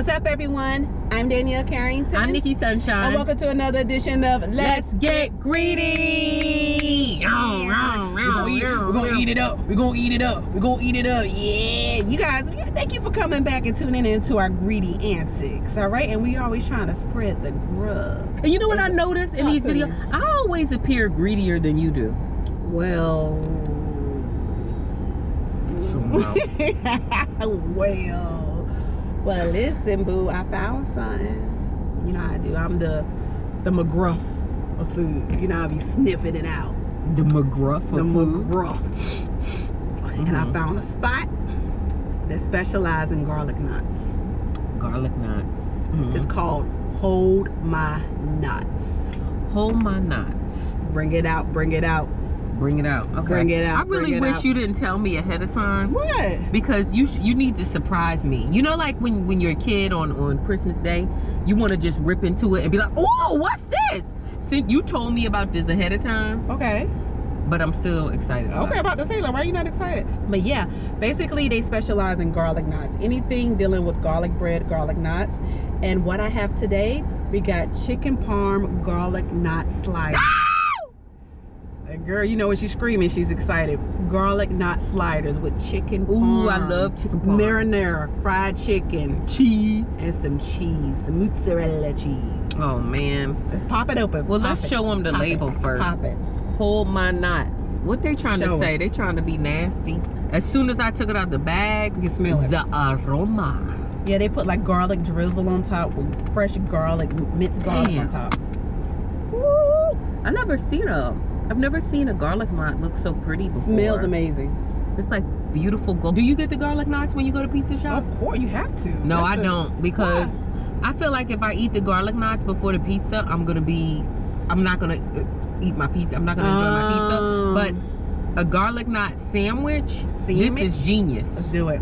What's up, everyone? I'm Danielle Carrington. I'm Nikki Sunshine. And welcome to another edition of Let's, Let's Get Greedy. We're gonna, eat, we're gonna eat it up. We're gonna eat it up. We're gonna eat it up. Yeah. You guys, thank you for coming back and tuning in to our greedy antics. All right. And we always trying to spread the grub. And you know what I noticed in Talk these videos? me. I always appear greedier than you do. Well. well. Well, listen, boo. I found something. You know how I do. I'm the the McGruff of food. You know, I be sniffing it out. The McGruff of food. the food. McGruff. And I Mhm. found a spot that specializes in garlic knots. Garlic knots. Mhm. It's called Hold My Knots. Hold my knots. Bring it out, bring it out. Bring it out. Okay. Bring it out, I really wish out. you didn't tell me ahead of time. What? because you sh- you need to surprise me. You know, like when when you're a kid on on Christmas Day, you want to just rip into it and be like, "Oh, what's this?" Since you told me about this ahead of time, Okay. but I'm still excited. About Okay, it. about to say, like, why are you not excited? But yeah, basically they specialize in garlic knots. Anything dealing with garlic bread, garlic knots. And what I have today, we got chicken parm garlic knot sliders. And ah! Girl, you know when she's screaming, she's excited. Garlic knot sliders with chicken Ooh, I love chicken parm. marinara, fried chicken, cheese. and some cheese, the mozzarella cheese. Oh man. Let's pop it open. Well, Pop let's it. show them the Pop it. label first. Pop it. Hold my knots. What they trying Show to it. say? They trying to be nasty. As soon as I took it out of the bag, You can smell it. the aroma. Yeah, they put like garlic drizzle on top with fresh garlic, minced garlic on top. Woo! I never seen a. I've never seen a garlic knot look so pretty before. Smells amazing. It's like beautiful gold. Do you get the garlic knots when you go to pizza shop? Of course, you have to. no, That's I a- don't because I feel like if I eat the garlic knots before the pizza, I'm gonna be, I'm not gonna uh, eat my pizza. I'm not gonna enjoy my Um, pizza. But a garlic knot sandwich, Sandwich? this is genius. Let's do it.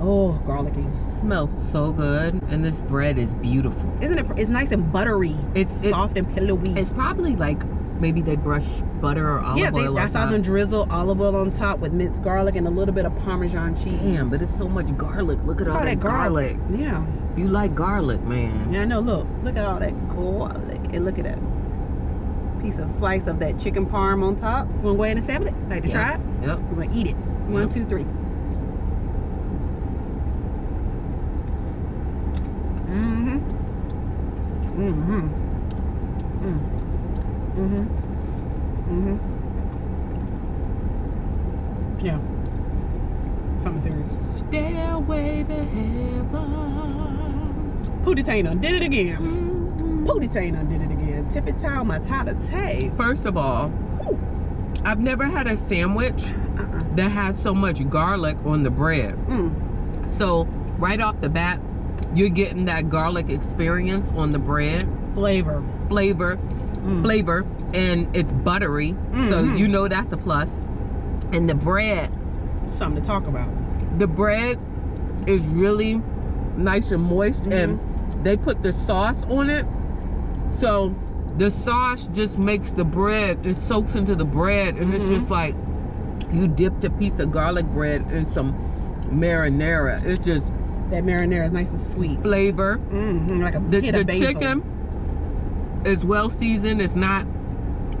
Oh, garlicky. smells so good, and this bread is beautiful. Isn't it? It's nice and buttery. It's it, soft and pillowy. it's probably like maybe they brush butter or olive yeah, they, oil on how top. them drizzle olive oil on top with minced garlic and a little bit of Parmesan cheese. Damn, but it's so much garlic. Look at all, all that, that garlic. garlic. Yeah. You like garlic, man. Yeah, I know. Look, look at all that garlic, and look at that piece of slice of that chicken parm on top. You go ahead and sample it? Like to Yeah. try it? Yep. We're gonna eat it. One, Yep. two, three. Mm-hmm. Mm-hmm. Mm. Mm-hmm. Mm-hmm. Yeah. Something serious. Stairway to heaven. Pootie Tainer did it again. Mhm. Pootie Tainer did it again. Tippy toe my tata tay. First of all, I've never had a sandwich Uh-uh. that has so much garlic on the bread. Mm. So right off the bat, you're getting that garlic experience on the bread, Flavor. flavor, Mm. flavor, and it's buttery. So Mhm. you know that's a plus. And the bread, Something to talk about. the bread is really nice and moist and they put the sauce on it so the sauce just makes the bread it soaks into the bread and it's Mhm. just like you dipped a piece of garlic bread in some marinara it's just That marinara is nice and sweet. flavor Mm-hmm. Like a the, the chicken is well seasoned it's not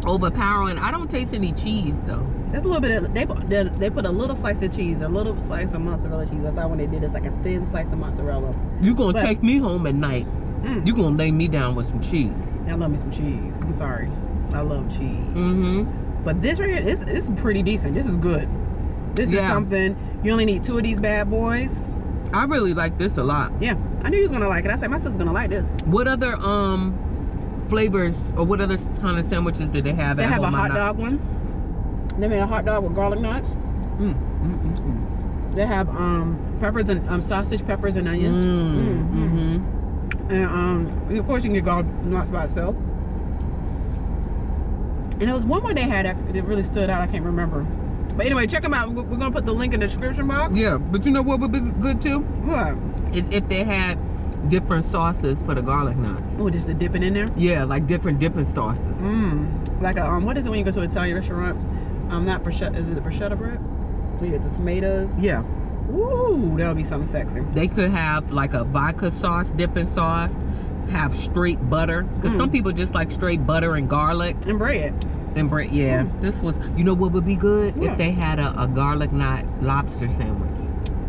overpowering i don't taste any cheese though There's a little bit of they put they, put a little slice of cheese, a little slice of mozzarella cheese. That's how when they did it's like a thin slice of mozzarella. you gonna But- take me home at night Mm. you gonna lay me down with some cheese I love me some cheese. I'm sorry. I love cheese. mm-hmm But this right here, this is pretty decent. This is good. This is something you only need two of these bad boys. i really like this a lot Yeah, I knew you was gonna like it. I said my sister's gonna like this. What other um flavors or what other kind of sandwiches do they have They have a hot dog one. They made a hot dog with garlic knots. Mm, mm, mm, mm. They have um peppers and um sausage, peppers and onions. Mm, Mhm. mhm. And um, of course you can get garlic knots by itself. And there was one more they had that really stood out. I can't remember. But anyway, check them out. We're gonna put the link in the description box. Yeah, but you know what would be good too? What? Is if they had different sauces for the garlic knots. Oh, just to dip it in there. Yeah, like different dipping sauces. Mmm. Like a, um, what is it when you go to an Italian restaurant? Um, not prosciutto. Is it the prosciutto bread? Yeah, the tomatoes. Yeah. Ooh, that would be something sexy. They could have like a vodka sauce, dipping sauce, have straight butter. Because Mm. some people just like straight butter and garlic And bread. and bread. Yeah, this was, you know what would be good? What? If they had a, a garlic knot lobster sandwich.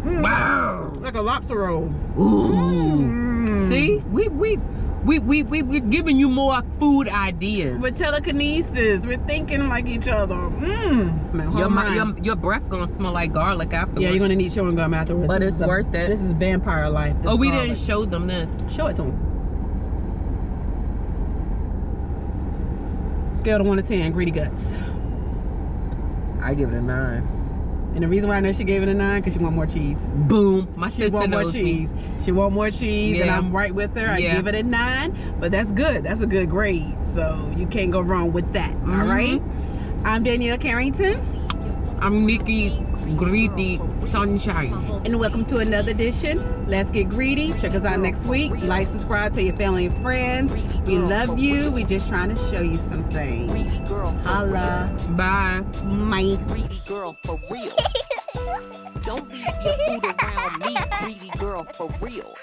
Mm. Wow. Like a lobster roll. Ooh. Mm. See, we, we, we, we, we, we're giving you more food ideas. With telekinesis, we're thinking like each other. Mmm. Man, your, your, your breath gonna smell like garlic afterwards. yeah, you're gonna need chewing gum afterwards. But This it's is a- worth it. This is vampire life. This Oh, we garlic. didn't show them this. Show it to them. Scale to one to ten, greedy guts. I give it a nine. And the reason why I know she gave it a nine because she want more cheese. Boom. My She sister want more knows me. cheese. She want more cheese, and I'm right with her. I Yeah. give it a nine, but that's good. That's a good grade. So you can't go wrong with that. All Mhm. right. I'm Danielle Carrington, I'm Nikki Greedy Sunshine. and welcome to another edition. Let's get greedy. Check us out next week. Like, subscribe, tell your family and friends. We love you. We just trying to show you some things. Greedy Holla, Bye. Mike. Greedy girl for real. Don't leave your food around me, greedy girl for real.